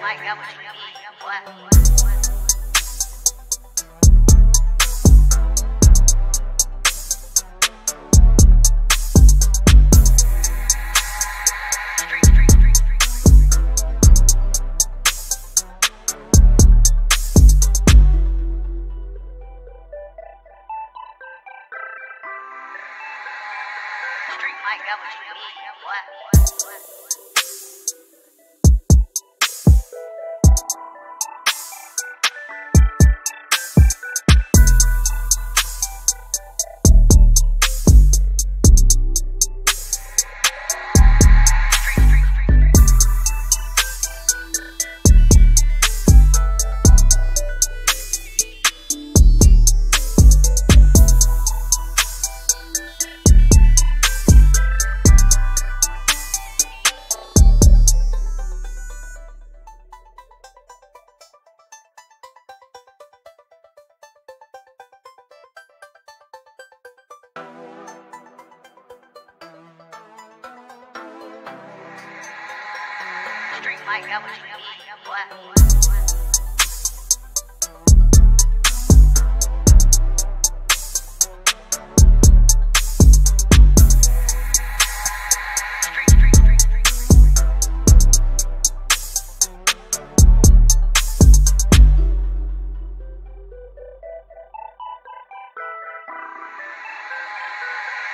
Mike got what you need. What? Street, Mike got what you need. What? Might got what?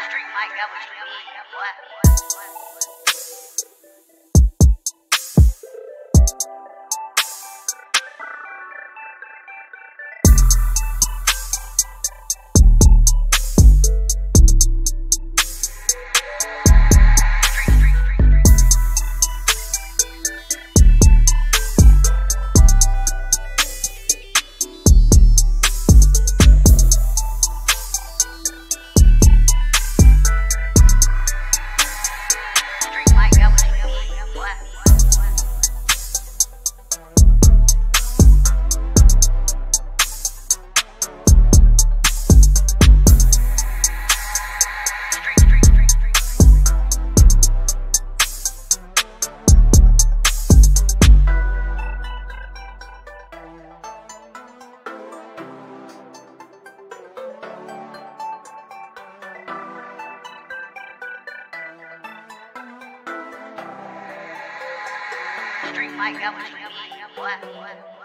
Street, Mike. What? Street Mike got what. What?